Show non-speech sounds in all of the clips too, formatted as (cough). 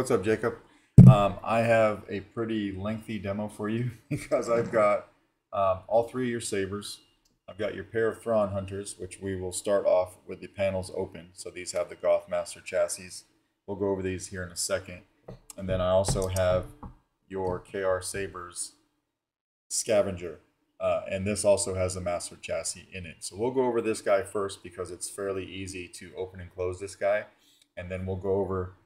what's up, Jacob? Um, I have a pretty lengthy demo for you (laughs) because I've got um, all three of your sabers. I've got your pair of Thrawn Hunters, which we will start off with the panels open. So these have the Goth Master chassis. We'll go over these here in a second. And then I also have your KR Sabers Scavenger. Uh, and this also has a master chassis in it. So we'll go over this guy first because it's fairly easy to open and close this guy. And then we'll go over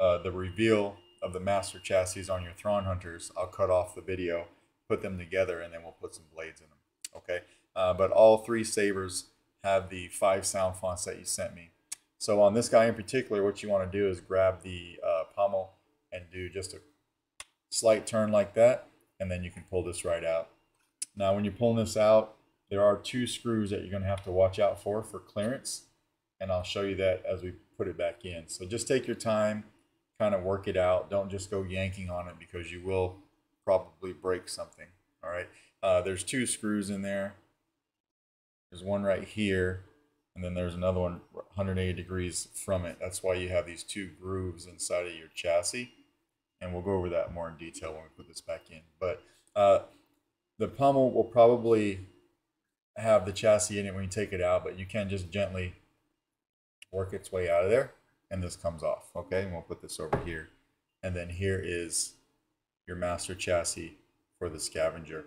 uh, the reveal of the master chassis on your Thrawn Hunters. I'll cut off the video, put them together, and then we'll put some blades in them. Okay, uh, but all three sabers have the five sound fonts that you sent me. So on this guy in particular, what you want to do is grab the uh, pommel and do just a slight turn like that, and then you can pull this right out. Now when you're pulling this out, there are two screws that you're going to have to watch out for for clearance, and I'll show you that as we put it back in. So just take your time, kind of work it out. Don't just go yanking on it because you will probably break something. All right. Uh, there's two screws in there. There's one right here, and then there's another one 180 degrees from it. That's why you have these two grooves inside of your chassis. And we'll go over that more in detail when we put this back in. But uh, the pommel will probably have the chassis in it when you take it out, but you can just gently work its way out of there and this comes off. Okay, and we'll put this over here. And then here is your master chassis for the scavenger.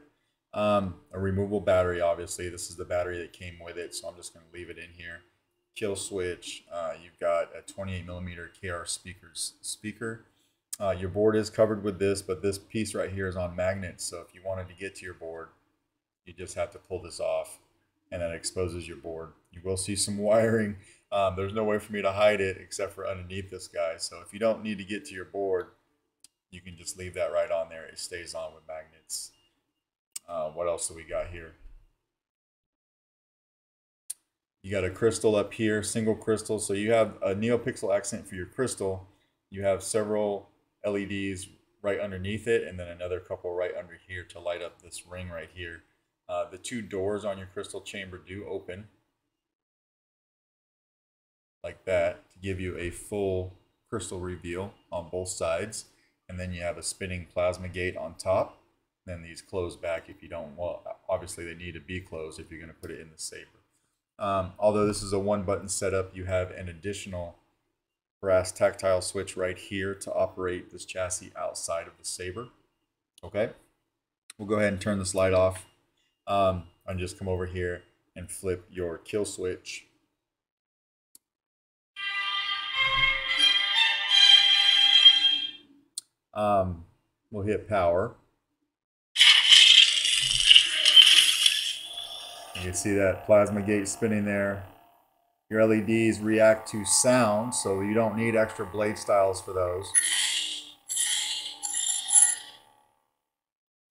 Um, a removable battery, obviously. This is the battery that came with it, so I'm just going to leave it in here. Kill switch. Uh, you've got a 28 millimeter KR speakers speaker. Uh, your board is covered with this, but this piece right here is on magnets. So if you wanted to get to your board, you just have to pull this off, and that exposes your board. You will see some (laughs) wiring um, there's no way for me to hide it except for underneath this guy. So if you don't need to get to your board, you can just leave that right on there. It stays on with magnets. Uh, what else do we got here? You got a crystal up here, single crystal. So you have a NeoPixel accent for your crystal. You have several LEDs right underneath it and then another couple right under here to light up this ring right here. Uh, the two doors on your crystal chamber do open like that to give you a full crystal reveal on both sides. And then you have a spinning plasma gate on top. Then these close back if you don't, well, obviously they need to be closed if you're going to put it in the Saber. Um, although this is a one button setup, you have an additional brass tactile switch right here to operate this chassis outside of the Saber. Okay, we'll go ahead and turn this light off um, and just come over here and flip your kill switch Um, we'll hit power. You can see that plasma gate spinning there. Your LEDs react to sound, so you don't need extra blade styles for those.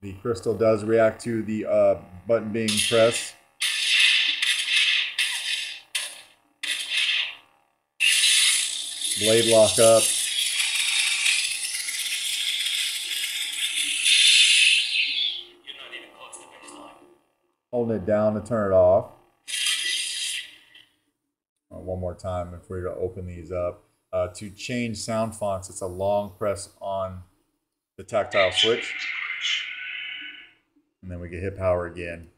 The crystal does react to the uh, button being pressed. Blade lock up. Holding it down to turn it off. Uh, one more time if we were to open these up. Uh, to change sound fonts, it's a long press on the tactile switch. And then we can hit power again.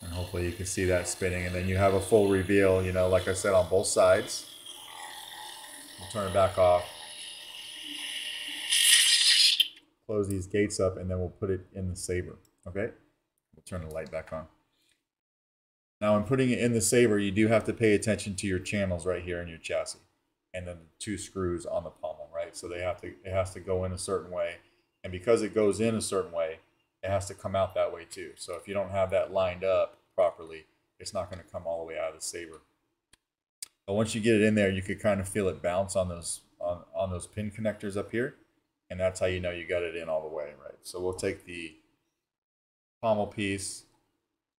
And hopefully you can see that spinning. And then you have a full reveal, you know, like I said, on both sides. We'll turn it back off. Close these gates up and then we'll put it in the saber. Okay, we'll turn the light back on. Now, when putting it in the saber, you do have to pay attention to your channels right here in your chassis, and then the two screws on the pommel, right? So they have to, it has to go in a certain way, and because it goes in a certain way, it has to come out that way too. So if you don't have that lined up properly, it's not going to come all the way out of the saber. But once you get it in there, you could kind of feel it bounce on those on, on those pin connectors up here, and that's how you know you got it in all the way, right? So we'll take the pommel piece,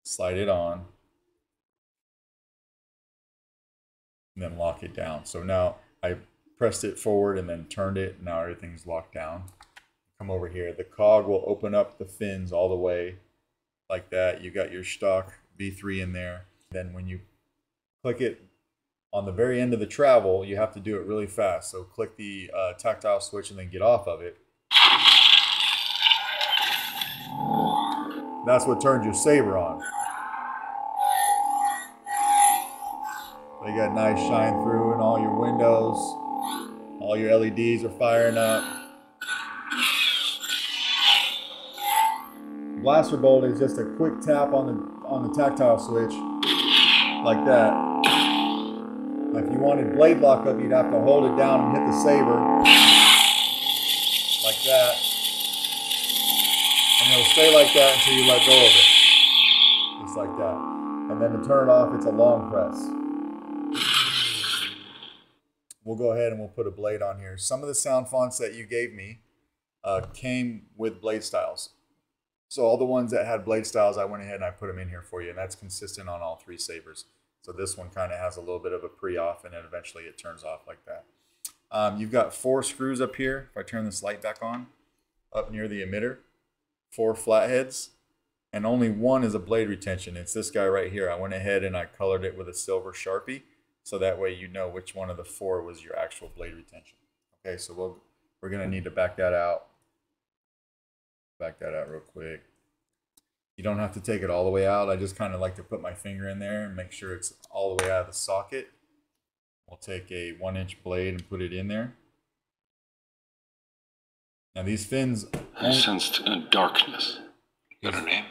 slide it on, and then lock it down. So now I pressed it forward and then turned it. Now everything's locked down. Come over here. The cog will open up the fins all the way like that. You got your stock V3 in there. Then when you click it On the very end of the travel, you have to do it really fast. So click the uh, tactile switch and then get off of it. That's what turns your saber on. They got nice shine through in all your windows. All your LEDs are firing up. Blaster bolt is just a quick tap on the on the tactile switch, like that. Now, if you wanted blade lockup, you'd have to hold it down and hit the saber, like that, and it'll stay like that until you let go of it, just like that. And then to turn it off, it's a long press we'll go ahead and we'll put a blade on here. Some of the sound fonts that you gave me uh, came with blade styles. So all the ones that had blade styles, I went ahead and I put them in here for you, and that's consistent on all three sabers. So this one kind of has a little bit of a pre-off, and then eventually it turns off like that. Um, you've got four screws up here. If I turn this light back on, up near the emitter, four flatheads, and only one is a blade retention. It's this guy right here. I went ahead and I colored it with a silver Sharpie so that way you know which one of the four was your actual blade retention. Okay, so we'll, we're to need to back that out. Back that out real quick. You don't have to take it all the way out. I just kind of like to put my finger in there and make sure it's all the way out of the socket. We'll take a one inch blade and put it in there. Now these fins... I sensed a darkness. Got a name?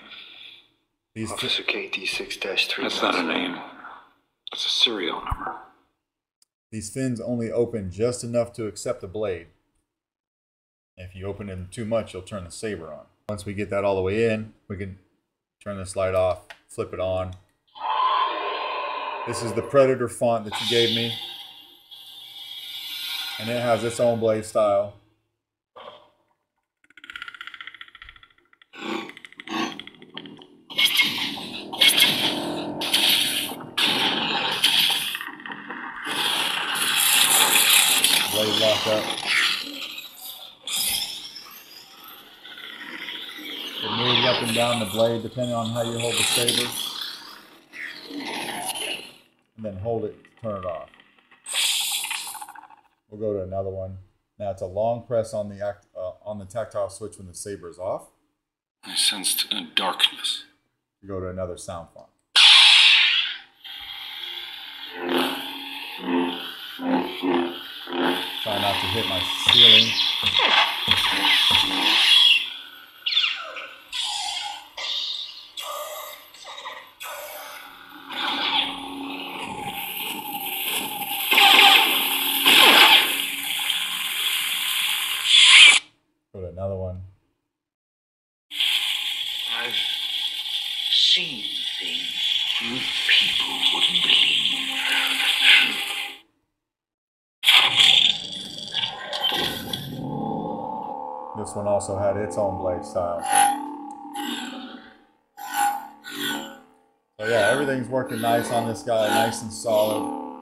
These Officer KT6-3. That's not a name. That's a serial number. These fins only open just enough to accept the blade. If you open them too much, you'll turn the saber on. Once we get that all the way in, we can turn this light off, flip it on. This is the Predator font that you gave me. And it has its own blade style. Blade lock up. It moves up and down the blade depending on how you hold the saber. And then hold it to turn it off. We'll go to another one. Now it's a long press on the act, uh, on the tactile switch when the saber is off. I sensed a darkness. You go to another sound font. Try not to hit my ceiling. Another one. I've seen things you people wouldn't believe. This one also had its own blade style. So yeah, everything's working nice on this guy, nice and solid.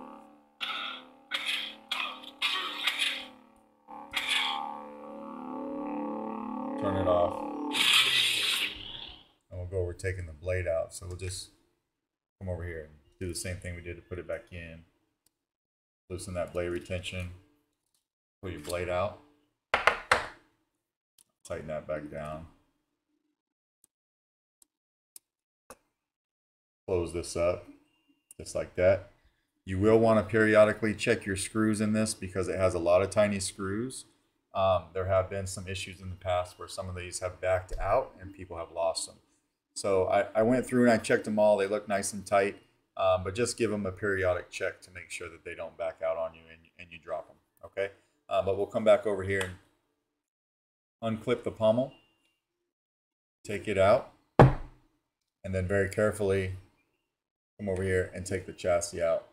Taking the blade out. So we'll just come over here and do the same thing we did to put it back in. Loosen that blade retention. Pull your blade out. Tighten that back down. Close this up, just like that. You will want to periodically check your screws in this because it has a lot of tiny screws. Um, there have been some issues in the past where some of these have backed out and people have lost them. So I, I went through and I checked them all. They look nice and tight, um, but just give them a periodic check to make sure that they don't back out on you and, and you drop them. Okay, uh, but we'll come back over here and unclip the pommel, take it out, and then very carefully come over here and take the chassis out.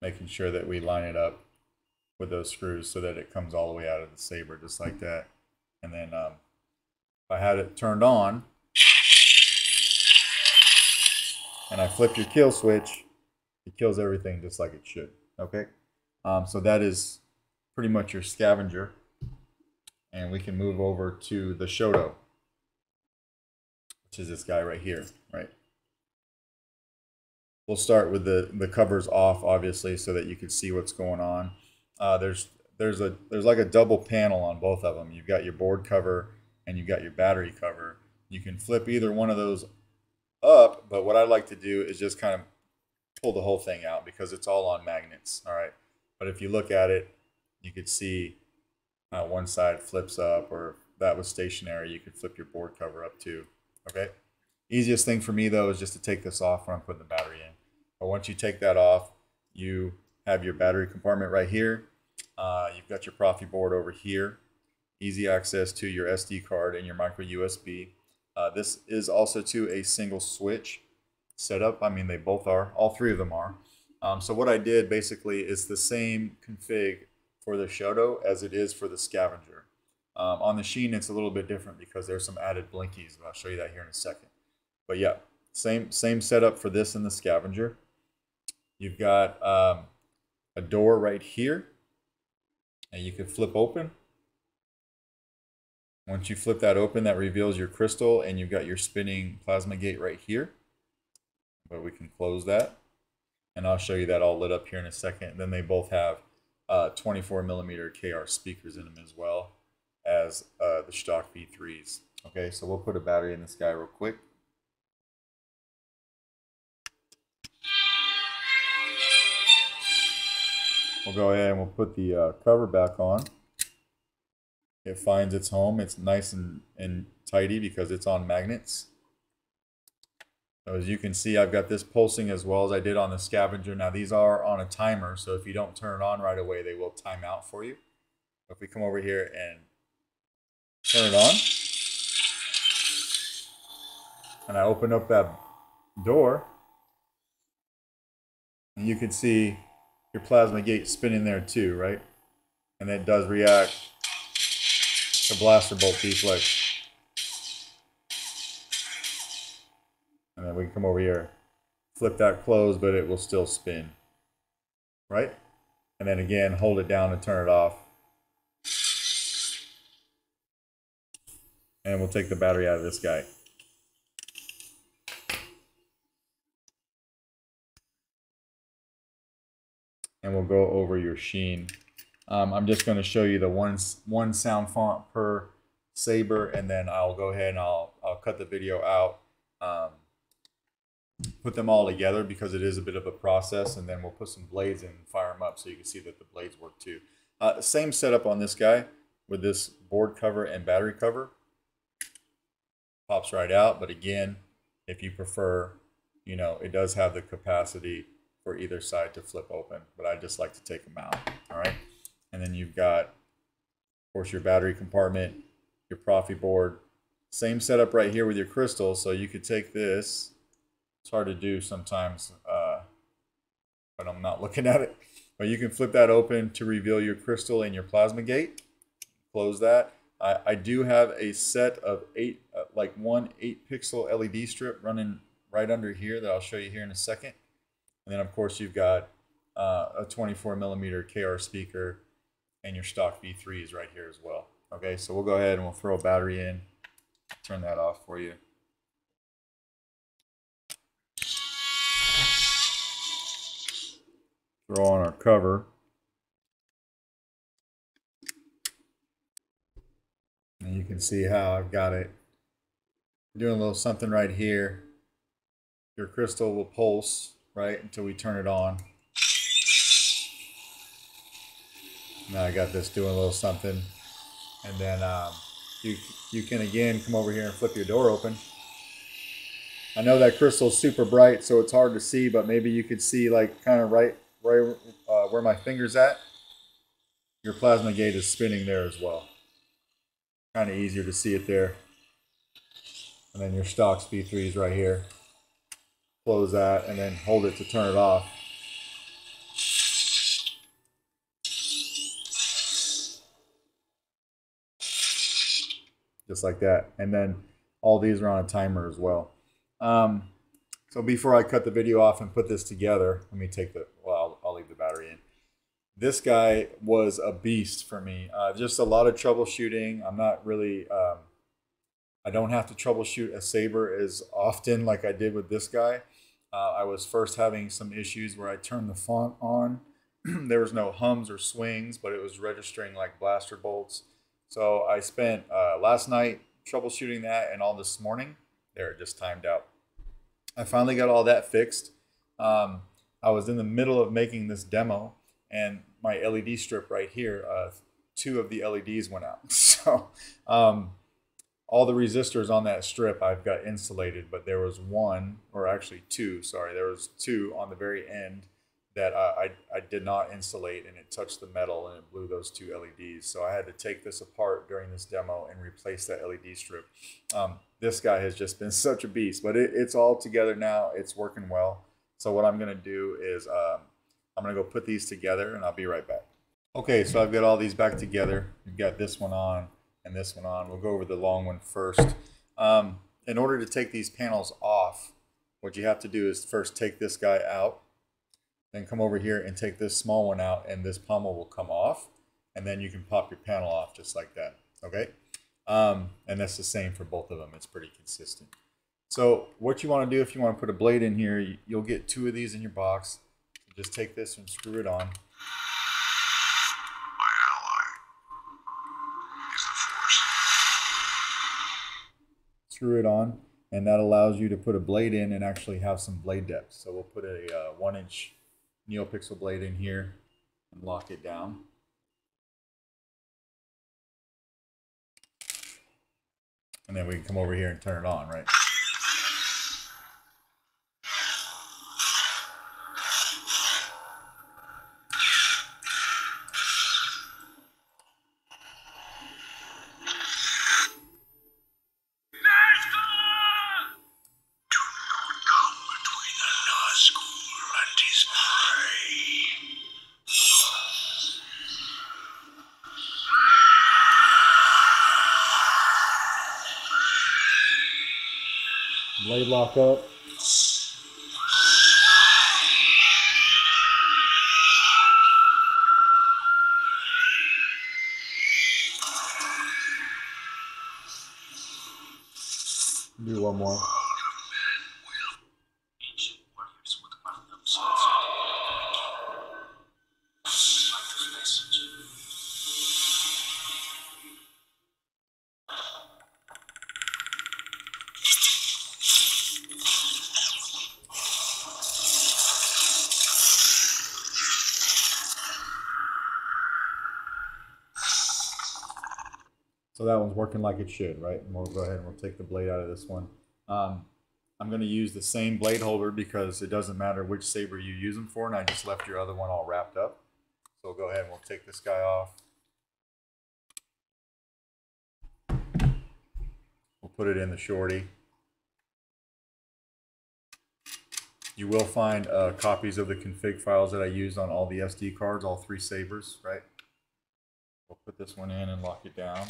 Making sure that we line it up with those screws so that it comes all the way out of the saber just like that. And then um, I had it turned on and I flip your kill switch, it kills everything just like it should. Okay, um, so that is pretty much your scavenger. And we can move over to the Shoto, which is this guy right here, right? we'll start with the the covers off, obviously, so that you can see what's going on. Uh, there's there's a there's like a double panel on both of them. You've got your board cover and you've got your battery cover. You can flip either one of those up, but what I like to do is just kind of pull the whole thing out because it's all on magnets. All right. But if you look at it, you could see uh, one side flips up, or that was stationary, you could flip your board cover up too. Okay. Easiest thing for me though is just to take this off when I'm putting the battery in. But once you take that off, you have your battery compartment right here. Uh, you've got your Proffie board over here. Easy access to your SD card and your micro USB. Uh, this is also to a single switch setup. I mean, they both are. All three of them are. Um, so what I did basically is the same config for the Shoto as it is for the Scavenger. Um, on the Sheen, it's a little bit different because there's some added blinkies, but I'll show you that here in a second. But yeah, same same setup for this and the Scavenger. You've got um, a door right here, and you can flip open. Once you flip that open, that reveals your crystal, and you've got your spinning plasma gate right here. But we can close that, and I'll show you that all lit up here in a second. Then they both have uh, 24 millimeter KR speakers in them as well as uh, the stock V3s. Okay, so we'll put a battery in this guy real quick. We'll go ahead and we'll put the uh, cover back on. It finds its home. It's nice and, and tidy because it's on magnets. So as you can see, I've got this pulsing as well as I did on the scavenger. Now these are on a timer, so if you don't turn it on right away, they will time out for you. If we come over here and turn it on, and I open up that door, and you can see your plasma gate spinning there too, right? And it does react to blaster bolt deflex. And then we can come over here, flip that closed, but it will still spin, right? And then again, hold it down and turn it off. And we'll take the battery out of this guy. and we'll go over your sheen. Um, I'm just going to show you the one one sound font per saber, and then I'll go ahead and I'll I'll cut the video out, um, put them all together because it is a bit of a process, and then we'll put some blades in and fire them up so you can see that the blades work too. Uh, same setup on this guy with this board cover and battery cover. Pops right out, but again, if you prefer, you know, it does have the capacity for either side to flip open, but I just like to take them out. All right. And then you've got, of course, your battery compartment, your Proffie board. Same setup right here with your crystal. So you could take this. It's hard to do sometimes, uh, but I'm not (laughs) looking at it. But you can flip that open to reveal your crystal and your plasma gate. Close that. I, I do have a set of eight, uh, like one eight pixel LED strip running right under here that I'll show you here in a second. And then of course you've got uh, a 24 millimeter KR speaker and your stock V3 is right here as well. Okay, so we'll go ahead and we'll throw a battery in, turn that off for you. Throw on our cover. And you can see how I've got it doing a little something right here. Your crystal will pulse right, until we turn it on. Now I got this doing a little something. And then um, you, you can again come over here and flip your door open. I know that crystal's super bright, so it's hard to see, but maybe you could see like kind of right, right uh, where my finger's at. Your plasma gate is spinning there as well. Kind of easier to see it there. And then your stock V3 is right here close that and then hold it to turn it off. Just like that. And then all these are on a timer as well. Um, so before I cut the video off and put this together, let me take the, well, I'll, I'll leave the battery in. This guy was a beast for me. Uh, just a lot of troubleshooting. I'm not really, um, I don't have to troubleshoot a Saber as often like I did with this guy. Uh, I was first having some issues where I turned the font on. (clears throat) there was no hums or swings, but it was registering like blaster bolts. So I spent uh, last night troubleshooting that, and all this morning, there it just timed out. I finally got all that fixed. Um, I was in the middle of making this demo, and my LED strip right here, uh, two of the LEDs went out. (laughs) So um, all the resistors on that strip I've got insulated, but there was one, or actually two, sorry, there was two on the very end that I, I did not insulate and it touched the metal and it blew those two LEDs. So I had to take this apart during this demo and replace that LED strip. Um, this guy has just been (laughs) such a beast, but it, it's all together now. It's working well. So what I'm going to do is um, I'm going to go put these together and I'll be right back. Okay, so I've got all these back together. We've got this one on and this one on. We'll go over the long one first. Um, in order to take these panels off, what you have to do is first take this guy out, then come over here and take this small one out and this pommel will come off and then you can pop your panel off just like that, okay? Um, and that's the same for both of them. It's pretty consistent. So what you want to do if you want to put a blade in here, you'll get two of these in your box. Just take this and screw it on. My ally is the Force. Screw it on, and that allows you to put a blade in and actually have some blade depth. So we'll put a uh, one inch NeoPixel blade in here and lock it down. And then we can come over here and turn it on, right? Blade lock up. Do one more. So that one's working like it should, right? And we'll go ahead and we'll take the blade out of this one. Um, I'm going to use the same blade holder because it doesn't matter which saber you use them for, and I just left your other one all wrapped up. So we'll go ahead and we'll take this guy off. We'll put it in the shorty. You will find uh, copies of the config files that I used on all the SD cards, all three sabers, right? We'll put this one in and lock it down.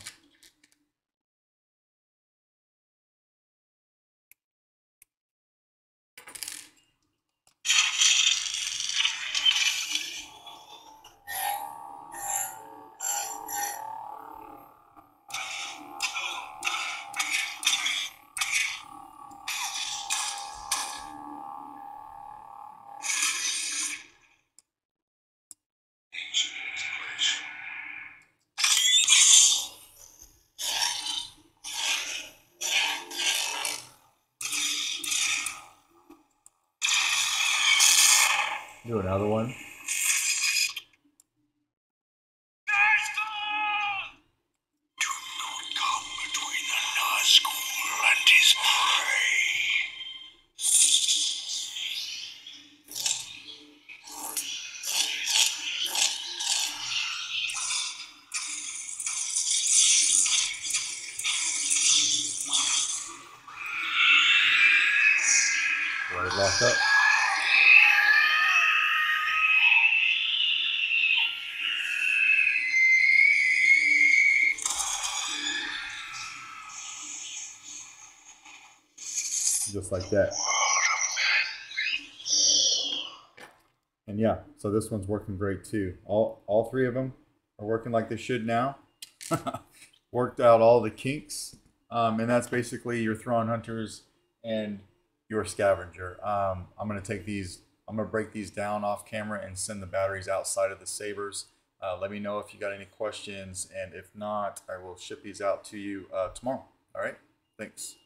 Do another one. Just like that. And yeah, so this one's working great too. All all three of them are working like they should now. (laughs) Worked out all the kinks, um, and that's basically your Thrawn hunters and You're scavenger. Um, I'm gonna take these. I'm gonna break these down off camera and send the batteries outside of the sabers. Uh, let me know if you got any questions, and if not, I will ship these out to you uh, tomorrow. All right. Thanks.